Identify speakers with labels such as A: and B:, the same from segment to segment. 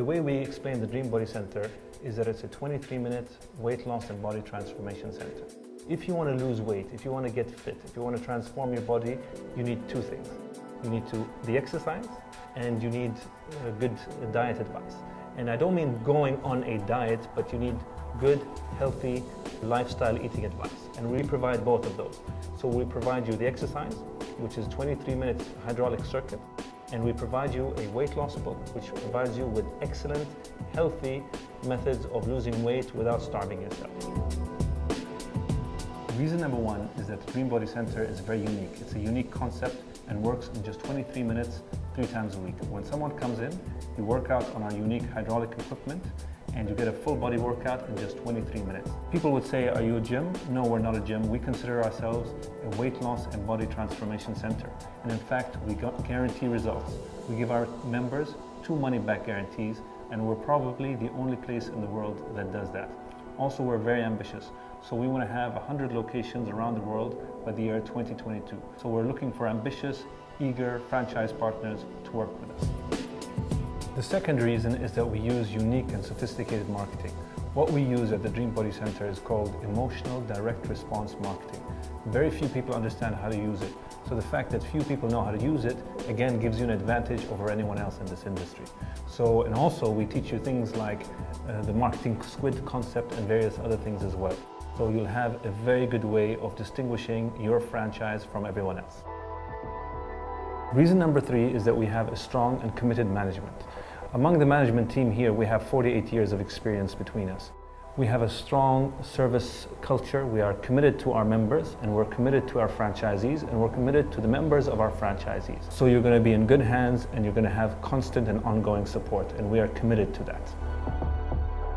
A: The way we explain the Dream Body Center is that it's a 23 minute weight loss and body transformation center. If you want to lose weight, if you want to get fit, if you want to transform your body, you need two things. You need to the exercise and you need a good diet advice. And I don't mean going on a diet, but you need good, healthy lifestyle eating advice. And we provide both of those. So we provide you the exercise, which is 23 minute hydraulic circuit, and we provide you a weight loss book, which provides you with excellent, healthy methods of losing weight without starving yourself. Reason number one is that the Dream Body Center is very unique. It's a unique concept and works in just 23 minutes, three times a week. When someone comes in, you work out on our unique hydraulic equipment and you get a full body workout in just 23 minutes. People would say, are you a gym? No, we're not a gym. We consider ourselves a weight loss and body transformation center. And in fact, we guarantee results. We give our members two money back guarantees and we're probably the only place in the world that does that. Also, we're very ambitious. So we want to have 100 locations around the world by the year 2022. So we're looking for ambitious, eager franchise partners to work with us. The second reason is that we use unique and sophisticated marketing. What we use at the Dream Body Center is called emotional direct response marketing. Very few people understand how to use it. So the fact that few people know how to use it, again, gives you an advantage over anyone else in this industry. So, and also we teach you things like uh, the marketing squid concept and various other things as well. So you'll have a very good way of distinguishing your franchise from everyone else. Reason number three is that we have a strong and committed management. Among the management team here, we have 48 years of experience between us. We have a strong service culture. We are committed to our members and we're committed to our franchisees and we're committed to the members of our franchisees. So you're going to be in good hands and you're going to have constant and ongoing support and we are committed to that.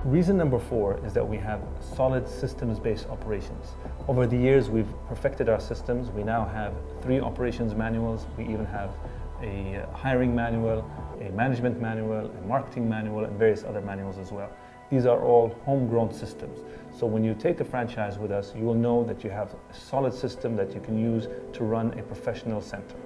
A: Reason number four is that we have solid systems-based operations. Over the years, we've perfected our systems. We now have three operations manuals. We even have a uh, hiring manual, a management manual, a marketing manual, and various other manuals as well. These are all homegrown systems. So when you take the franchise with us, you will know that you have a solid system that you can use to run a professional center.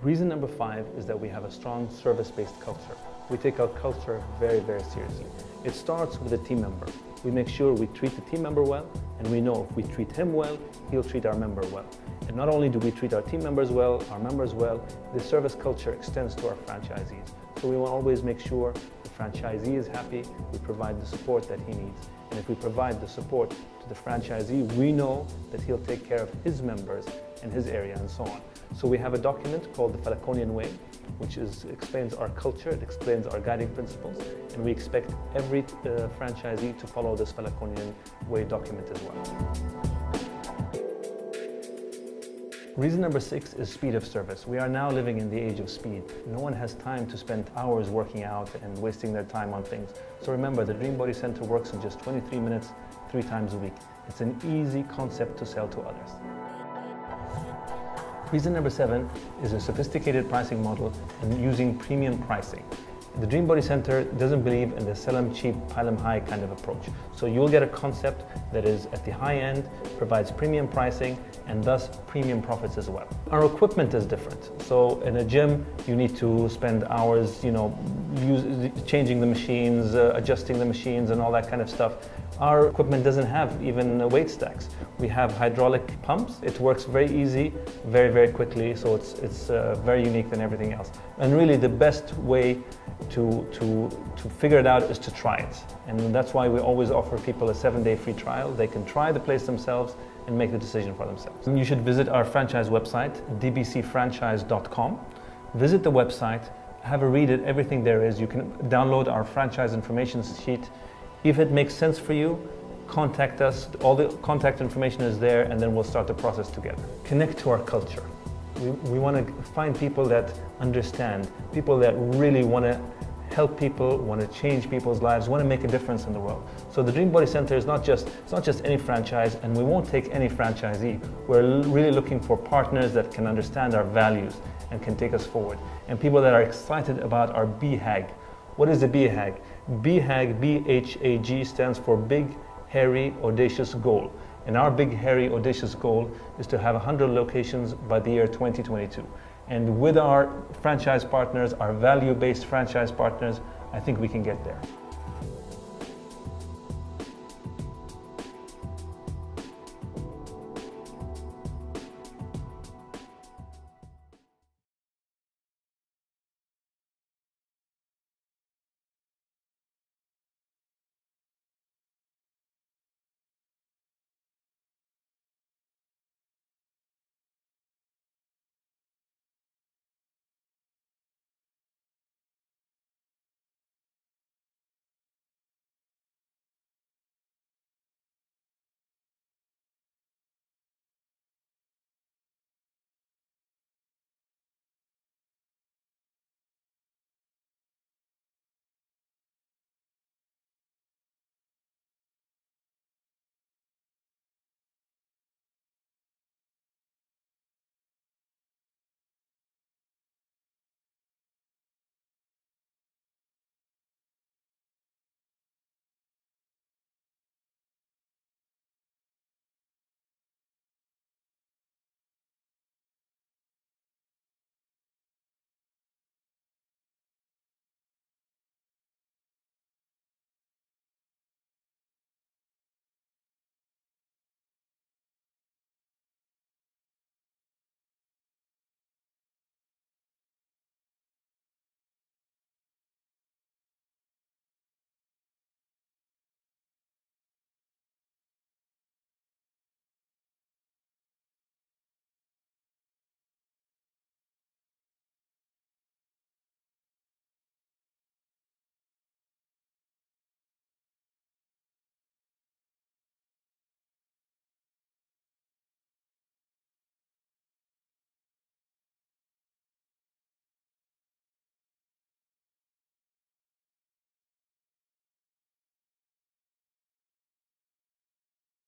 A: Reason number five is that we have a strong service-based culture. We take our culture very, very seriously. It starts with a team member. We make sure we treat the team member well, and we know if we treat him well, he'll treat our member well. And not only do we treat our team members well, our members well, the service culture extends to our franchisees. So we will always make sure the franchisee is happy, we provide the support that he needs. And if we provide the support to the franchisee, we know that he'll take care of his members in his area and so on. So we have a document called the Falconian Way, which is, explains our culture, it explains our guiding principles, and we expect every uh, franchisee to follow this Falconian Way document as well. Reason number six is speed of service. We are now living in the age of speed. No one has time to spend hours working out and wasting their time on things. So remember, the Dream Body Center works in just 23 minutes, three times a week. It's an easy concept to sell to others. Reason number seven is a sophisticated pricing model and using premium pricing. The Dream Body Center doesn't believe in the sell them cheap, pile them high kind of approach. So you'll get a concept that is at the high end, provides premium pricing, and thus premium profits as well. Our equipment is different. So in a gym, you need to spend hours, you know, changing the machines, uh, adjusting the machines, and all that kind of stuff. Our equipment doesn't have even weight stacks. We have hydraulic pumps. It works very easy, very, very quickly, so it's, it's uh, very unique than everything else. And really the best way to, to, to figure it out is to try it. And that's why we always offer people a seven-day free trial. They can try the place themselves and make the decision for themselves. And you should visit our franchise website, dbcfranchise.com. Visit the website, have a read at everything there is. You can download our franchise information sheet. If it makes sense for you, contact us. All the contact information is there and then we'll start the process together. Connect to our culture. We, we want to find people that understand, people that really want to help people, want to change people's lives, want to make a difference in the world. So the Dream Body Center is not just it's not just any franchise, and we won't take any franchisee. We're really looking for partners that can understand our values and can take us forward, and people that are excited about our BHAG. What is the BHAG? BHAG, B-H-A-G stands for Big, Hairy, Audacious Goal. And our big, hairy, audacious goal is to have 100 locations by the year 2022. And with our franchise partners, our value based franchise partners, I think we can get there.